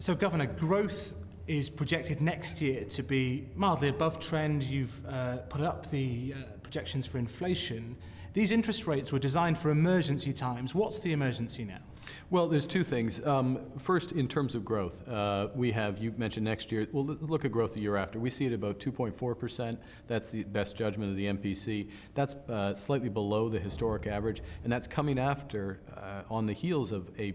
So, Governor, growth is projected next year to be mildly above trend. You've uh, put up the uh, projections for inflation. These interest rates were designed for emergency times. What's the emergency now? Well, there's two things. Um, first, in terms of growth, uh, we have, you mentioned next year, well, look at growth the year after. We see it about 2.4%. That's the best judgment of the MPC. That's uh, slightly below the historic average, and that's coming after, uh, on the heels of a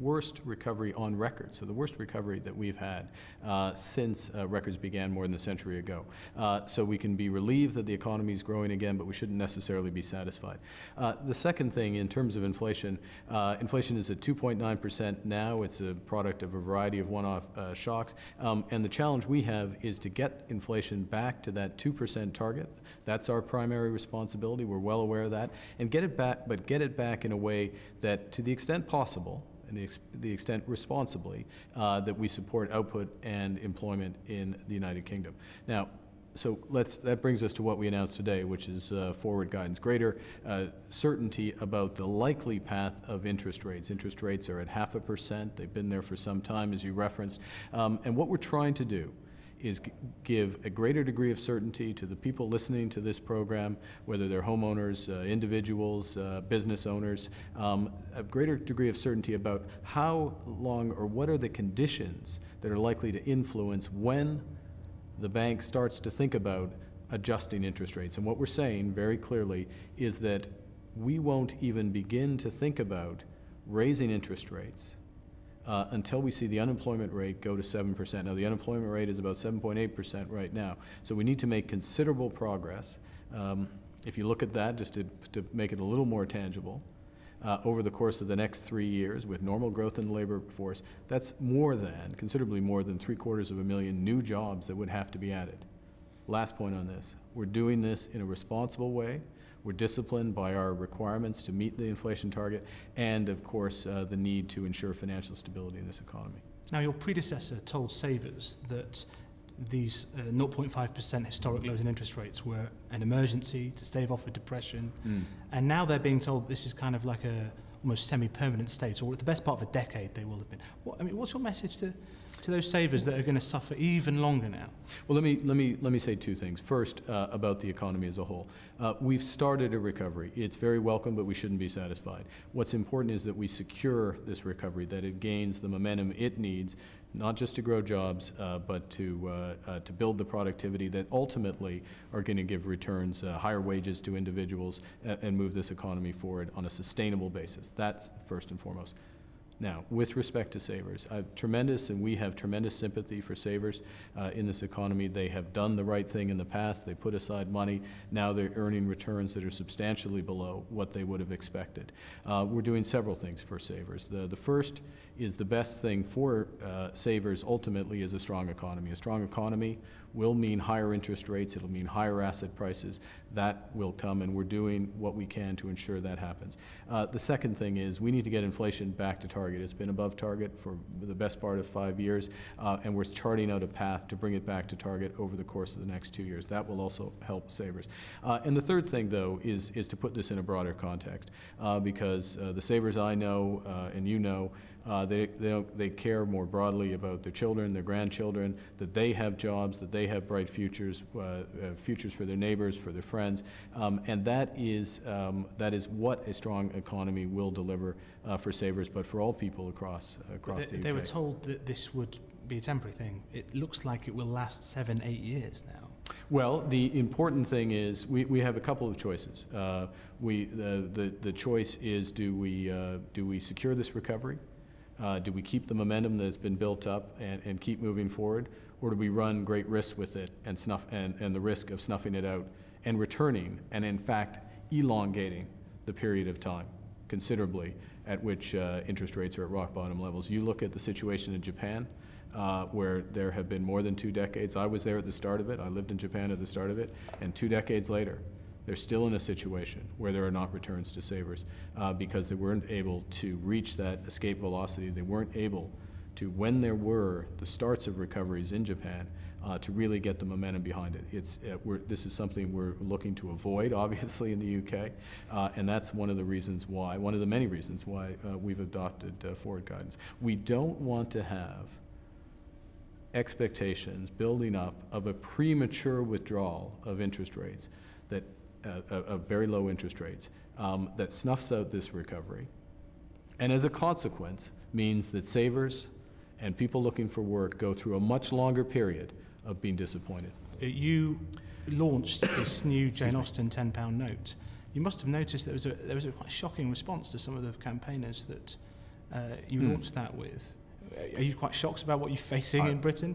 worst recovery on record, so the worst recovery that we've had uh, since uh, records began more than a century ago. Uh, so we can be relieved that the economy is growing again, but we shouldn't necessarily be satisfied. Uh, the second thing, in terms of inflation, uh, inflation is at 2.9% now. It's a product of a variety of one-off uh, shocks, um, and the challenge we have is to get inflation back to that 2% target. That's our primary responsibility. We're well aware of that, and get it back, but get it back in a way that, to the extent possible, and the, ex the extent responsibly uh, that we support output and employment in the United Kingdom. Now, so let's, that brings us to what we announced today, which is uh, forward guidance, greater uh, certainty about the likely path of interest rates. Interest rates are at half a percent. They've been there for some time, as you referenced. Um, and what we're trying to do is give a greater degree of certainty to the people listening to this program, whether they're homeowners, uh, individuals, uh, business owners, um, a greater degree of certainty about how long or what are the conditions that are likely to influence when the bank starts to think about adjusting interest rates. And what we're saying very clearly is that we won't even begin to think about raising interest rates uh, until we see the unemployment rate go to 7%. Now, the unemployment rate is about 7.8% right now. So we need to make considerable progress. Um, if you look at that, just to, to make it a little more tangible, uh, over the course of the next three years with normal growth in the labor force, that's more than, considerably more than three quarters of a million new jobs that would have to be added. Last point on this, we're doing this in a responsible way. We're disciplined by our requirements to meet the inflation target and, of course, uh, the need to ensure financial stability in this economy. Now, your predecessor told savers that these 0.5% uh, historic lows in interest rates were an emergency to stave off a depression. Mm. And now they're being told this is kind of like a almost semi-permanent state, or at the best part of a decade they will have been. What, I mean, what's your message to, to those savers that are going to suffer even longer now? Well, let me, let me, let me say two things. First, uh, about the economy as a whole. Uh, we've started a recovery. It's very welcome, but we shouldn't be satisfied. What's important is that we secure this recovery, that it gains the momentum it needs not just to grow jobs, uh, but to, uh, uh, to build the productivity that ultimately are going to give returns, uh, higher wages to individuals, and move this economy forward on a sustainable basis. That's first and foremost. Now, with respect to savers, I have tremendous, and we have tremendous sympathy for savers uh, in this economy. They have done the right thing in the past. They put aside money. Now they're earning returns that are substantially below what they would have expected. Uh, we're doing several things for savers. The, the first is the best thing for uh, savers ultimately is a strong economy. A strong economy will mean higher interest rates. It'll mean higher asset prices. That will come, and we're doing what we can to ensure that happens. Uh, the second thing is we need to get inflation back to target. It's been above target for the best part of five years, uh, and we're charting out a path to bring it back to target over the course of the next two years. That will also help savers. Uh, and the third thing, though, is, is to put this in a broader context, uh, because uh, the savers I know uh, and you know, uh, they, they, don't, they care more broadly about their children, their grandchildren, that they have jobs, that they have bright futures, uh, uh, futures for their neighbors, for their friends, um, and that is, um, that is what a strong economy will deliver uh, for savers, but for all people across, across they, the UK. They were told that this would be a temporary thing. It looks like it will last seven, eight years now. Well, the important thing is we, we have a couple of choices. Uh, we, the, the, the choice is do we, uh, do we secure this recovery? Uh, do we keep the momentum that's been built up and, and keep moving forward, or do we run great risks with it and snuff and, and the risk of snuffing it out and returning and in fact elongating the period of time considerably at which uh, interest rates are at rock bottom levels? You look at the situation in Japan. Uh, where there have been more than two decades. I was there at the start of it. I lived in Japan at the start of it. And two decades later, they're still in a situation where there are not returns to savers uh, because they weren't able to reach that escape velocity. They weren't able to, when there were the starts of recoveries in Japan, uh, to really get the momentum behind it. It's, uh, this is something we're looking to avoid, obviously, in the UK, uh, and that's one of the reasons why, one of the many reasons why uh, we've adopted uh, forward guidance. We don't want to have expectations building up of a premature withdrawal of interest rates that, of of very low interest rates, um, that snuffs out this recovery. And as a consequence, means that savers and people looking for work go through a much longer period of being disappointed. Uh, You launched this new Jane Austen £10 note. You must have noticed there was a, there was a quite shocking response to some of the campaigners that uh, you Hmm. launched that with. Are you quite shocked about what you're facing I- in Britain?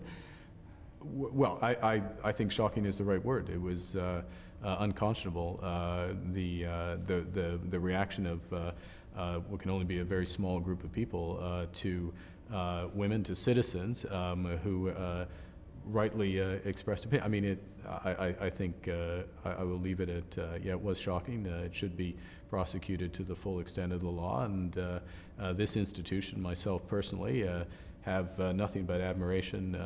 Well, I, I, I think shocking is the right word. It was uh, uh, unconscionable. Uh, the, uh, the, the, the reaction of uh, uh, what can only be a very small group of people to women, to citizens um, who rightly expressed opinion. I mean, it, I, I, I think I, I will leave it at, yeah, it was shocking. It should be prosecuted to the full extent of the law. And this institution, myself personally, have nothing but admiration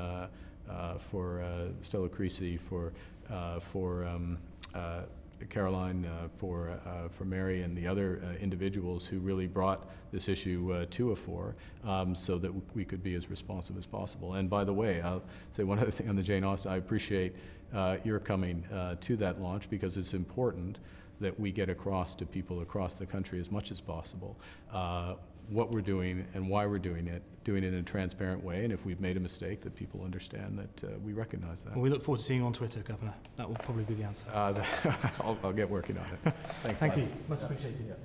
for uh, Stella Creasy, for, uh, for um, uh, Caroline, uh, for, uh, for Mary, and the other uh, individuals who really brought this issue uh, to a fore um, so that we could be as responsive as possible. And by the way, I'll say one other thing on the Jane Austen. I appreciate uh, your coming uh, to that launch because it's important that we get across to people across the country as much as possible uh, what we're doing and why we're doing it, doing it in a transparent way, and if we've made a mistake, that people understand that uh, we recognize that. Well, we look forward to seeing you on Twitter, Governor. That will probably be the answer. Uh, I'll, I'll get working on it. Thanks, Thank you. Much appreciated.